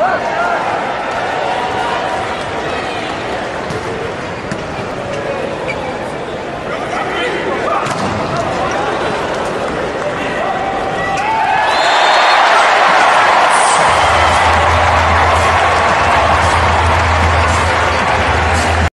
了。